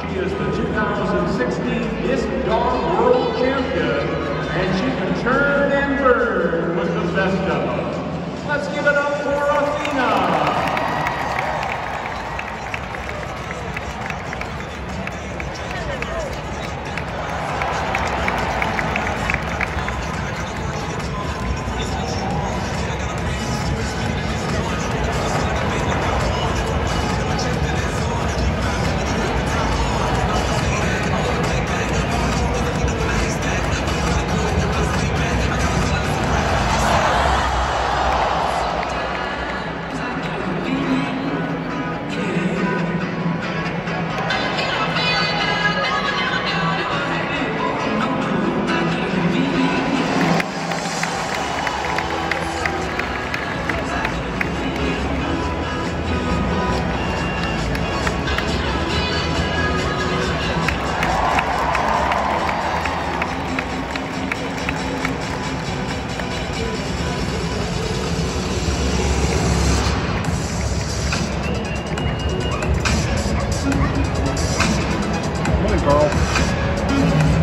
She is the 2016 Disc Dog Morning, girl.